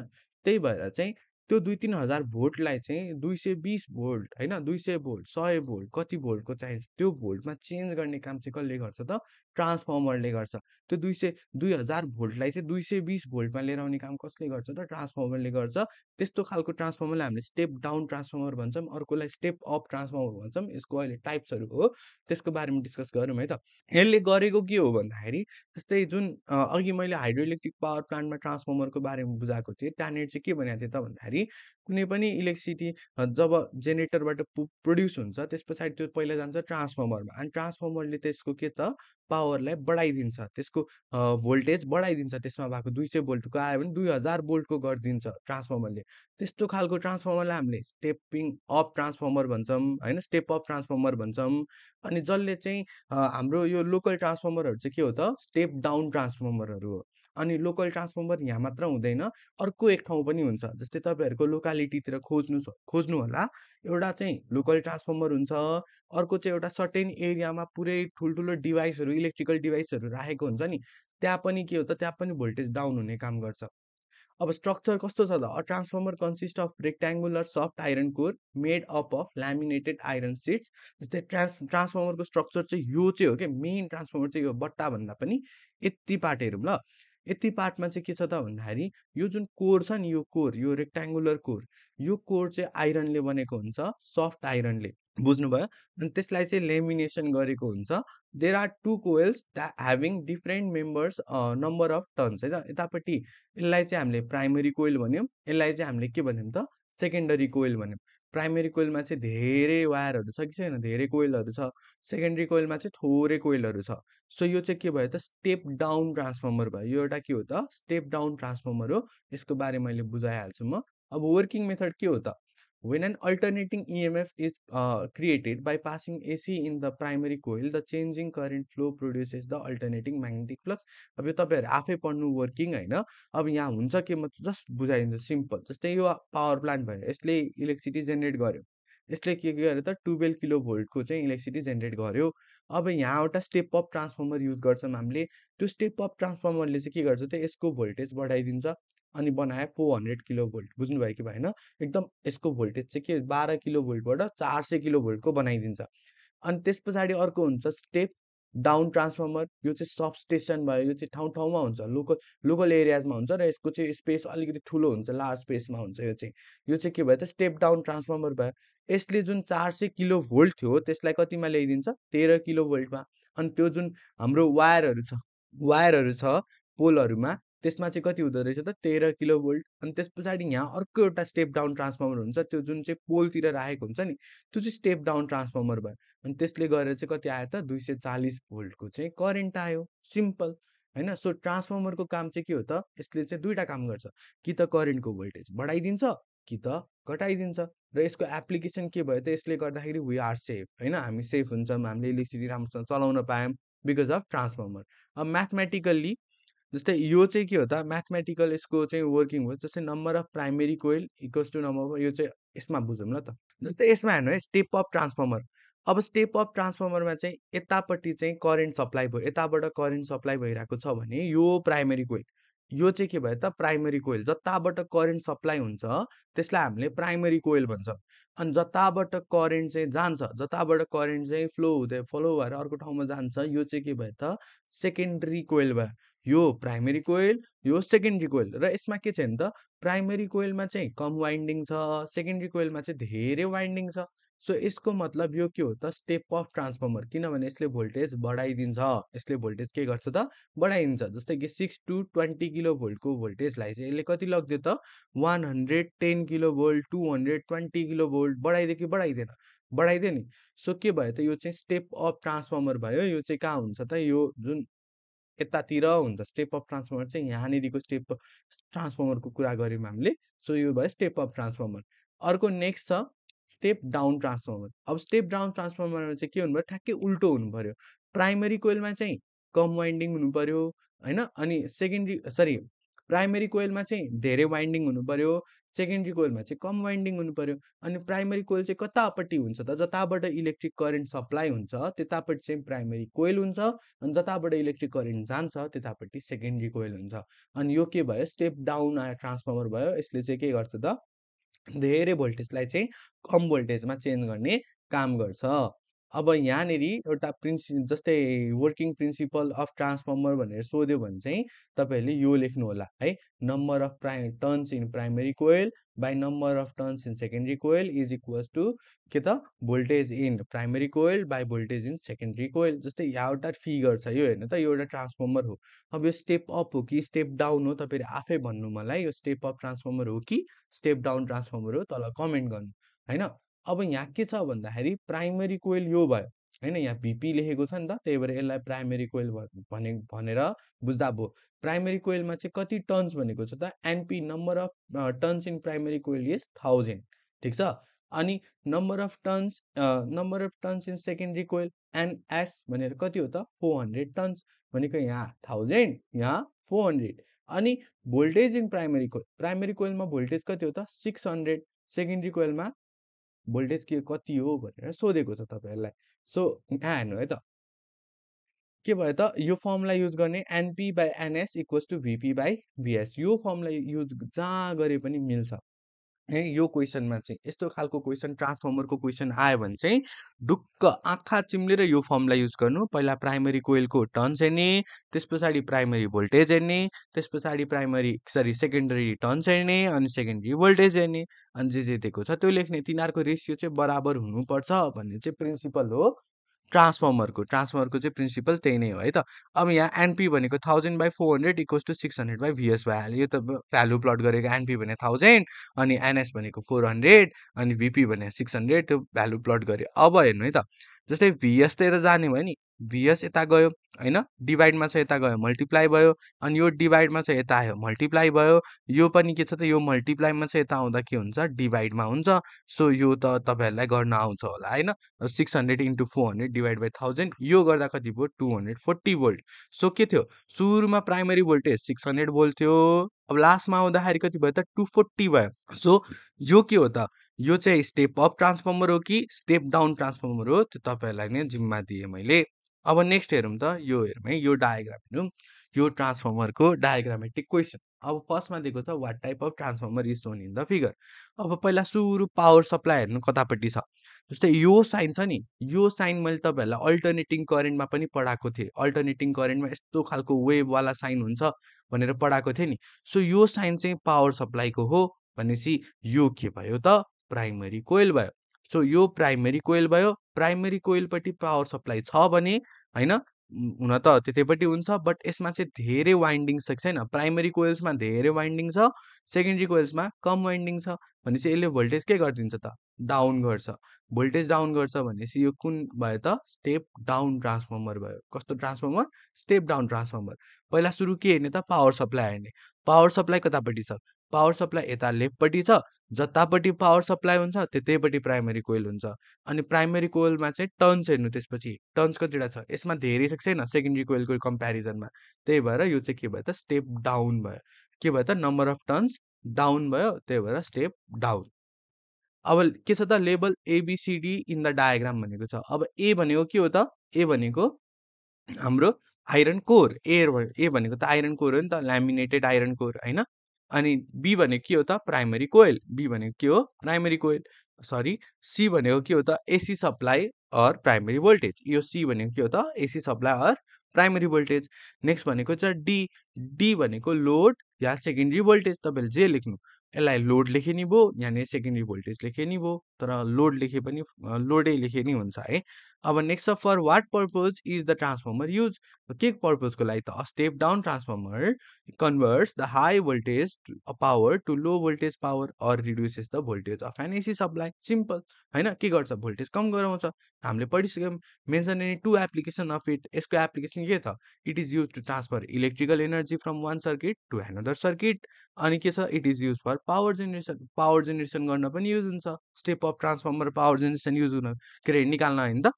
त्यही भएर चाहिँ त्यो दुई तिन हजार भोल्टलाई चाहिँ दुई सय बिस भोल्ट होइन दुई सय भोल्ट सय भोल्ट कति भोल्टको चाहिन्छ त्यो भोल्टमा चेन्ज गर्ने काम चाहिँ कसले गर्छ त? ट्रान्सफर्मरले गर्छ। त्यो दुई सय दुई हजार भोल्टलाई चाहिँ दुई सय बिस भोल्टमा लिएर आउने काम कसले गर्छ त ट्रान्सफर्मरले गर्छ। त्यस्तो खालको ट्रान्सफर्मरलाई हामीले स्टेप डाउन ट्रान्सफर्मर भन्छौँ अर्कोलाई स्टेप अप ट्रान्सफर्मर भन्छौँ यसको अहिले टाइप्सहरू हो त्यसको बारेमा डिस्कस गरौँ है त। यसले गरेको के हो भन्दाखेरि जस्तै जुन अघि मैले हाइड्रो इलेक्ट्रिक पावर प्लान्टमा ट्रान्सफर्मरको बारेमा बुझाएको थिएँ त्यहाँनिर चाहिँ के भनेको थिएँ त भन्दाखेरि कुनै पनि इलेक्ट्रिसिटी जब जेनेरेटरबाट प्रड्युस हुन्छ त्यस पछाडि त्यो पहिला जान्छ ट्रान्सफर्मरमा। अनि ट्रान्सफर्मरले त्यसको के त पावरलाई बढाइदिन्छ। त्यसको भोल्टेज बढाइदिन्छ। त्यसमा भएको दुई सय भोल्टको आयो भने दुई हजार भोल्टको गरिदिन्छ ट्रान्सफर्मरले। त्यस्तो खालको ट्रान्सफर्मरलाई हामीले स्टेपिङ अप ट्रान्सफर्मर भन्छौँ होइन? स्टेप अप ट्रान्सफर्मर भन्छौँ। अनि जसले चाहिँ हाम्रो यो लोकल ट्रान्सफर्मरहरू चाहिँ के हो त? स्टेप डाउन ट्रान्सफर्मरहरू हो। अनि लोकल ट्रान्सफर्मर यहाँ मात्र हुँदैन अर्को एक ठाउँ पनि हुन्छ जस्तै तपाईँहरूको लोकालिटीतिर खोज्नु खोज्नु होला एउटा चाहिँ लोकल ट्रान्सफर्मर हुन्छ अर्को चाहिँ एउटा सर्टेन एरियामा पुरै ठुल्ठुलो डिभाइसहरू इलेक्ट्रिकल डिभाइसहरू राखेको हुन्छ नि त्यहाँ पनि के हो त त्यहाँ पनि भोल्टेज डाउन हुने काम गर्छ। अब स्ट्रक्चर कस्तो छ त a transformer consist of rectangular soft iron core made up of laminated iron sheets जस्तै ट्रान्स ट्रान्सफर्मरको स्ट्रक्चर चाहिँ यो चाहिँ हो कि मेन ट्रान्सफर्मर चाहिँ यो बट्टा भन्दा पनि यति पार्ट हेरौँ ल। यति पार्टमा चाहिँ के छ त भन्दाखेरि यो जुन कोर छ नि यो कोर यो रेक्ट्याङ्गुलर कोर यो कोर चाहिँ आइरनले बनेको हुन्छ सफ्ट आइरनले बुझ्नुभयो? अनि त्यसलाई चाहिँ लेमिनेसन गरेको हुन्छ। There are two coils that having different members number of turns है त? यतापट्टि यसलाई चाहिँ हामीले प्राइमेरी कोइल भन्यौँ यसलाई चाहिँ हामीले के भन्यौँ त? सेकेन्डरी कोइल भन्यौँ। प्राइमेरी कोइलमा चाहिँ धेरै वायरहरू छ कि छैन? धेरै कोइलहरू छ। सेकेन्डरी कोइलमा चाहिँ थोरै कोइलहरू छ। सो यो चाहिँ के भयो त? स्टेप डाउन ट्रान्सफर्मर भयो। यो एउटा के हो त? स्टेप डाउन ट्रान्सफर्मर हो। यसको बारे मैले बुझाइहाल्छु म। अब वर्किङ मेथड के हो त? When an alternating EMF is uh, created by passing AC in the primary coil, the changing current flow produces the alternating magnetic flux. अब यो तपाईँहरू आफै पढ्नु वर्किङ होइन अब यहाँ हुन्छ के म जस्ट बुझाइदिन्छु सिम्पल जस्तै यो पावर प्लान्ट भयो यसले इलेक्ट्रिसिटी जेनेरेट गर्यो। यसले के गर्यो त? टुवेल्भ किलो भोल्टको चाहिँ इलेक्ट्रिसिटी जेनेरेट गर्यो। अब यहाँ एउटा स्टेप अप ट्रान्सफर्मर युज गर्छौँ हामीले। त्यो स्टेप अप ट्रान्सफर्मरले चाहिँ के गर्छ त? यसको भोल्टेज बढाइदिन्छ। अनि बनायो फोर हन्ड्रेड किलो भोल्ट। बुझ्नुभयो कि भएन? एकदम यसको भोल्टेज चाहिँ के? बाह्र किलो भोल्टबाट चार सय किलो भोल्टको बनाइदिन्छ। अनि त्यस पछाडि अर्को हुन्छ स्टेप डाउन ट्रान्सफर्मर। यो चाहिँ सब स्टेसन भयो। यो चाहिँ ठाउँ ठाउँमा हुन्छ। लोकल लोकल एरियाजमा हुन्छ र यसको चाहिँ स्पेस अलिकति ठुलो हुन्छ। लार्ज स्पेसमा हुन्छ यो चाहिँ। यो चाहिँ के भयो त? स्टेप डाउन ट्रान्सफर्मर भयो। यसले जुन चार सय किलो भोल्ट थियो त्यसलाई कतिमा ल्याइदिन्छ? तेह्र किलो भोल्टमा। अनि त्यो जुन हाम्रो वायरहरू छ वायरहरू छ पोलहरूमा त्यसमा चाहिँ कति हुँदो रहेछ त तेह्र किलो भोल्ट अनि त्यस पछाडि यहाँ अर्को एउटा स्टेप डाउन ट्रान्सफर्मर हुन्छ त्यो जुन चाहिँ पोलतिर राखेको हुन्छ नि त्यो चाहिँ स्टेप डाउन ट्रान्सफर्मर भयो। अनि त्यसले गरेर चाहिँ कति आयो त दुई सय चालिस भोल्टको चाहिँ करेन्ट आयो सिम्पल होइन? सो ट्रान्सफर्मरको काम चाहिँ के हो त यसले चाहिँ दुइटा काम गर्छ कि त करेन्टको भोल्टेज बढाइदिन्छ कि त घटाइदिन्छ। र यसको एप्लिकेसन के भयो त यसले गर्दाखेरि वी आर सेफ होइन? हामी सेफ हुन्छौँ हामीले इलेक्ट्रिसिटी राम्रोसँग चलाउन पायौँ बिकज अफ ट्रान्सफर्मर अब म्याथमेटिकल्ली जस्तै यो चाहिँ के हो त म्याथमेटिकल यसको चाहिँ वर्किङ हो जस्तै number of primary coil equals to number यो चाहिँ यसमा बुझौँ ल त। जस्तै यसमा हेर्नु है स्टेप अप ट्रान्सफर्मर अब स्टेप अप ट्रान्सफर्मरमा चाहिँ यतापट्टि चाहिँ करेन्ट सप्लाई भयो यताबाट करेन्ट सप्लाई भइरहेको छ भने यो प्राइमेरी कोइल यो चाहिँ के भयो त प्राइमेरी कोइल जताबाट करेन्ट सप्लाई हुन्छ त्यसलाई हामीले प्राइमेरी कोइल भन्छ। अनि जताबाट करेन्ट चाहिँ जान्छ जताबाट करेन्ट चाहिँ फ्लो हुँदै फ्लो भएर अर्को ठाउँमा जान्छ यो चाहिँ के भयो त सेकेन्डरी कोइल भयो। यो प्राइमेरी कोइल यो सेकेन्ड्री कोइल र यसमा के छ भने त प्राइमेरी कोइलमा चाहिँ कम वाइन्डिङ छ सेकेन्ड्री कोइलमा चाहिँ धेरै वाइन्डिङ छ। सो यसको मतलब यो के हो त स्टेप अफ ट्रान्सफर्मर किनभने यसले भोल्टेज बढाइदिन्छ। यसले भोल्टेज के गर्छ त बढाइदिन्छ। जस्तै कि सिक्स टु ट्वेन्टी किलो भोल्टको भोल्टेजलाई चाहिँ यसले कति लगिदियो त one hundred ten kilo volt two hundred twenty kilo volt बढाइदियो कि बढाइदिएन बढाइदियो नि। सो के भयो त यो चाहिँ स्टेप अफ ट्रान्सफर्मर भयो। यो चाहिँ कहाँ हुन्छ त यो जुन यतातिर हुन्छ स्टेप अफ ट्रान्सफर्मर चाहिँ यहाँनिरको स्टेप ट्रान्सफर्मरको कुरा गऱ्यौँ हामीले सो यो भयो स्टेप अफ ट्रान्सफर्मर। अर्को नेक्स्ट छ स्टेप डाउन ट्रान्सफर्मर। अब स्टेप डाउन ट्रान्सफर्मरमा चाहिँ के हुनु पऱ्यो ठ्याक्कै उल्टो हुनु पऱ्यो प्राइमेरी कोइलमा चाहिँ कम वाइन्डिङ हुनु पऱ्यो होइन? अनि सेकेन्ड्री सरी प्राइमेरी कोइलमा चाहिँ धेरै वाइन्डिङ हुनु पऱ्यो सेकेन्ड्री कोइलमा चाहिँ कम वाइन्डिङ हुनु पऱ्यो अनि प्राइमेरी कोइल चाहिँ कतापट्टि हुन्छ त जताबाट इलेक्ट्रिक करेन्ट सप्लाई हुन्छ त्यतापट्टि चाहिँ प्राइमेरी कोइल हुन्छ अनि जताबाट इलेक्ट्रिक करेन्ट जान्छ त्यतापट्टि सेकेन्ड्री कोइल हुन्छ। अनि यो के भयो? स्टेप डाउन ट्रान्सफर्मर भयो यसले चाहिँ के गर्छ त? धेरै भोल्टेजलाई चाहिँ कम भोल्टेजमा चेन्ज गर्ने काम गर्छ। अब यहाँनिर एउटा प्रिन्सि जस्तै वर्किङ प्रिन्सिपल अफ ट्रान्सफर्मर भनेर सोध्यो भने चाहिँ तपाईँहरूले यो लेख्नु होला। है number of pri turns in primary coil by number of turns in secondary coil is equals to के त? Voltage in primary coil by voltage in secondary coil. जस्तै यहाँ एउटा फिगर छ यो हेर्नु त यो एउटा ट्रान्सफर्मर हो। अब यो स्टेप अप हो कि स्टेप डाउन हो? तपाईँले आफै भन्नु मलाई यो स्टेप अप ट्रान्सफर्मर हो कि स्टेप डाउन ट्रान्सफर्मर हो? तल कमेन्ट गर्नु होइन? अब यहाँ के छ भन्दाखेरि प्राइमेरी कोइल यो भयो। होइन यहाँ भिपी लेखेको छ नि त त्यही भएर यसलाई प्राइमेरी कोइल भने भनेर बुझ्दा अब प्राइमेरी कोइलमा चाहिँ कति टर्न्स भनेको छ त NP number of turns in primary coil is thousand ठिक छ? अनि number of turns number of turns in secondary coil NS भनेर कति हो त फोर हन्ड्रेड टर्न्स भनेको यहाँ थाउजन्ड यहाँ फोर हन्ड्रेड अनि voltage in primary coil primary कोइलमा voltage कति हो त सिक्स हन्ड्रेड सेकेन्ड्री कोइलमा भोल्टेज के कति हो भनेर सोधेको छ तपाईँहरूलाई। सो यहाँ हेर्नु है त। के भयो त? यो फर्मलाई युज गर्ने NP by NS equals to VP by VS यो फर्मलाई युज जहाँ गरे पनि मिल्छ। है यो क्वेसनमा चाहिँ यस्तो खालको क्वेसन ट्रान्सफर्मरको क्वेसन आयो भने चाहिँ ढुक्क आँखा चिम्लेर यो फर्मलाई युज गर्नु। पहिला प्राइमेरी कोइलको टर्न्स हेर्ने त्यस पछाडि प्राइमेरी भोल्टेज हेर्ने त्यस पछाडि प्राइमेरी सरी सेकेन्डरी टर्न्स हेर्ने अनि सेकेन्डरी भोल्टेज हेर्ने अनि जे जे दिएको छ त्यो लेख्ने। तिनीहरूको रेसियो चाहिँ बराबर हुनुपर्छ भन्ने चाहिँ प्रिन्सिपल हो। ट्रान्सफर्मरको ट्रान्सफर्मरको चाहिँ प्रिन्सिपल त्यही नै हो है त। अब यहाँ एनपी भनेको thousand by four hundred equals to six hundred by VS भइहाल्यो। यो त भ्यालु प्लट गरेको एनपी भने थाउजन्ड अनि एनएस भनेको फोर हन्ड्रेड अनि भिपी भने सिक्स हन्ड्रेड त्यो भ्यालु प्लट गऱ्यो अब हेर्नु है त जस्तै भिएस त यता जाने भयो नि। भिएस यता गयो होइन? डिभाइडमा छ यता गयो मल्टिप्लाई भयो अनि यो डिभाइडमा छ यता आयो मल्टिप्लाई भयो। यो पनि के छ त यो मल्टिप्लाईमा छ यता आउँदा के हुन्छ? डिभाइडमा हुन्छ। सो यो त तपाईँहरूलाई गर्न आउँछ होला होइन? Six hundred into four hundred divide by thousand यो गर्दा कति भयो? Two hundred forty volt so के थियो? सुरुमा primary voltage six hundred volt थियो। अब लास्टमा आउँदाखेरि कति भयो त? टू फोर्टी भयो। सो यो के हो त? यो चाहिँ स्टेप अप ट्रान्सफर्मर हो कि स्टेप डाउन ट्रान्सफर्मर हो? त्यो तपाईँहरूलाई नै जिम्मा दिएँ मैले। अब नेक्स्ट हेरौँ त यो हेरौँ है यो डायग्राम हेरौँ। यो ट्रान्सफर्मरको डायग्रामेटिक क्वेसन अब फर्स्टमा दिएको छ what type of transformer is shown in the figure अब पहिला सुरु पावर सप्लाई हेर्नु कतापट्टि छ। जस्तै यो साइन छ नि यो साइन मैले तपाईँहरूलाई अल्टरनेटिङ करेन्टमा पनि पढाएको थिएँ। अल्टरनेटिङ करेन्टमा यस्तो खालको वेभवाला साइन हुन्छ भनेर पढाएको थिएँ नि। सो यो साइन चाहिँ पावर सप्लाईको हो भनेपछि यो के भयो त? प्राइमरी कोइल भयो। सो यो प्राइमेरी कोइल भयो। प्राइमेरी कोइलपट्टि पावर सप्लाई छ भने होइन हुन त त्यतैपट्टि हुन्छ बट यसमा चाहिँ धेरै वाइन्डिङ छ छैन? प्राइमेरी कोइल्समा धेरै वाइन्डिङ छ। सेकेन्ड्री कोइल्समा कम वाइन्डिङ छ भनेपछि यसले भोल्टेज के गरिदिन्छ त? डाउन गर्छ। भोल्टेज डाउन गर्छ भनेपछि यो कुन भयो त? स्टेप डाउन ट्रान्सफर्मर भयो। कस्तो ट्रान्सफर्मर? Step down transformer. पहिला सुरु के हेर्ने त? पावर सप्लाई हेर्ने। पावर सप्लाई कतापट्टि छ? पावर सप्लाई यता लेफ्टपट्टि छ। जतापट्टि पावर सप्लाई हुन्छ त्यतैपट्टि प्राइमेरी कोइल हुन्छ। अनि प्राइमेरी कोइलमा चाहिँ टर्न्स हेर्नु त्यसपछि। टर्न्स कतिवटा छ? यसमा धेरै छैन सेकेन्ड्री कोइलको कम्पेरिजनमा। त्यही भएर यो चाहिँ के भयो त? स्टेप डाउन भयो। के भयो त नम्बर अफ टर्न्स डाउन भयो त्यही भएर स्टेप डाउन अब के छ त label A B C D in the diagram भनेको छ। अब ए भनेको के हो त? ए भनेको हाम्रो आइरन कोर एयर ए भनेको त आइरन कोर हो नि त ल्यामिनेटेड आइरन कोर होइन? अनि बी भनेको के हो त? प्राइमेरी कोइल बी भनेको के हो? प्राइमेरी कोइल सरी सी भनेको के हो त? AC supply or primary voltage यो सी भनेको के हो त? AC supply or primary voltage next भनेको चाहिँ डी डी भनेको लोड या सेकेन्ड्री भोल्टेज तपाईँले जे लेख्नु यसलाई लोड लेखे नि भयो यहाँनिर सेकेन्ड्री भोल्टेज लेखे नि भयो तर लोड लेखे पनि लोडै लेखे नि हुन्छ है। अब नेक्स्ट छ for what purpose is the transformer use के पर्पजको लागि त step down transformer converts the high voltage power to low voltage power or reduces the voltage of an AC supply simple होइन? के गर्छ? भोल्टेज कम गराउँछ। हामीले पढिसक्यौँ mention any two application of it यसको एप्लिकेसन के छ? It is use to transfer electrical energy from one circuit to another circuit अनि के छ? It is use for power generation power generation गर्न पनि युज हुन्छ। Step of transformer power generation use हुन के अरे निकाल्न होइन त?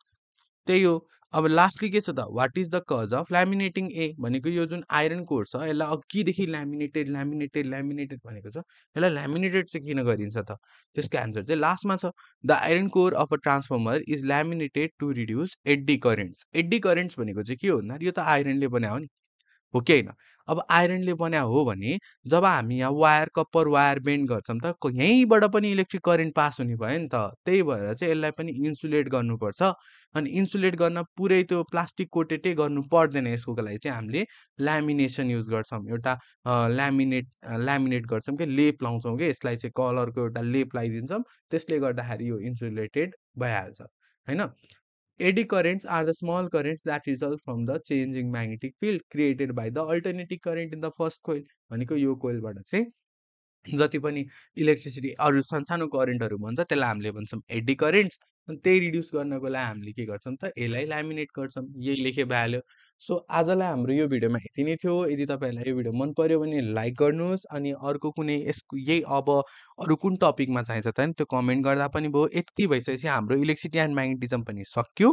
त्यही हो। अब लास्टली के छ त? What is the cause of laminating a भनेको यो जुन आइरन कोर छ यसलाई अघिदेखि ल्यामिनेटेड ल्यामिनेटेड ल्यामिनेटेड भनेको छ यसलाई ल्यामिनेटेड चाहिँ किन गरिन्छ त? त्यसको एन्सर चाहिँ लास्टमा छ। The iron core of a transformer is laminated to reduce eddy currents eddy currents भनेको चाहिँ के हो भन्दा यो त आइरनले बनायो नि। हो कि होइन? अब आइरनले बन्या हो भने जब हामी यहाँ वायर कप्पर वायर बेन्ड गर्छौँ त यहीँबाट पनि इलेक्ट्रिक करेन्ट पास हुने भयो नि त। त्यही भएर चाहिँ यसलाई पनि इन्सुलेट गर्नुपर्छ। अनि इन्सुलेट गर्न पुरै त्यो प्लास्टिक कोटेडै गर्नु पर्दैन यसको लागि चाहिँ हामीले ल्यामिनेसन युज गर्छौँ। एउटा ल्यामिनेट ल्यामिनेट गर्छौँ कि लेप लाउँछौँ कि यसलाई चाहिँ कलरको एउटा लेप लगाइदिन्छौँ। त्यसले गर्दाखेरि यो इन्सुलेटेड भइहाल्छ, होइन? Eddy currents are the small currents that result from the changing magnetic field created by the alternating current in the first coil भनेको यो कोइलबाट चाहिँ जति पनि इलेक्ट्रिसिटी अरू सानसानो करेन्टहरू भन्छ त्यसलाई हामीले भन्छौँ एडी करेन्ट्स अनि त्यही रिड्युस गर्नको लागि हामीले के गर्छौँ त यसलाई ल्यामिनेट गर्छौँ। यही लेखे भइहाल्यो सो आजलाई हाम्रो यो भिडियोमा यति नै थियो। यदि तपाईँहरूलाई यो भिडियो मन पर्यो भने लाइक गर्नुहोस् अनि अर्को कुनै यसको यही अब अरू कुन टपिकमा चाहिन्छ त त्यो कमेन्ट गर्दा पनि भयो। यति भइसकेपछि हाम्रो इलेक्ट्रिसिटी एन्ड म्याग्नेटिजम पनि सक्यो।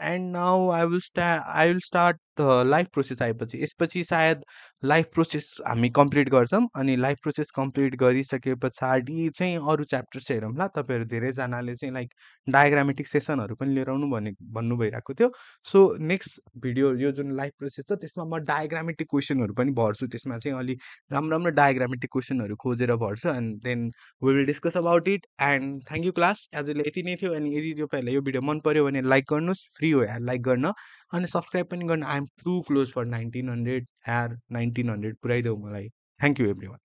And now I will sta I will start life process आएपछि यसपछि सायद लाइफ प्रोसेस हामी कम्प्लिट गर्छौँ अनि लाइफ प्रोसेस कम्प्लिट गरिसके पछाडि चाहिँ अरू च्याप्टर्स हेरौँला तपाईँहरू धेरैजनाले चाहिँ लाइक डायग्रामेटिक सेसनहरू पनि लिएर आउनु भने भन्नु भइरहेको थियो। सो नेक्स्ट भिडियो यो जुन लाइफ प्रोसेस छ त्यसमा म डायग्रामेटिक क्वेसनहरू पनि भर्छु। त्यसमा चाहिँ अलि राम्रो राम्रो डायग्रामेटिक क्वेसनहरू खोजेर भर्छु and then we will discuss about it and thank you class आजले यति नै थियो अनि यदि तपाईँहरूलाई यो भिडियो मन पर्यो भने लाइक गर्नुहोस् फ्री हो लाइक गर्न। अनि सब्सक्राइब पनि गर्न आइ am to close for nineteen hundred यार नाइन्टिन हन्ड्रेड पुऱ्याइदेऊ मलाई थ्याङ्क यू एभ्री वान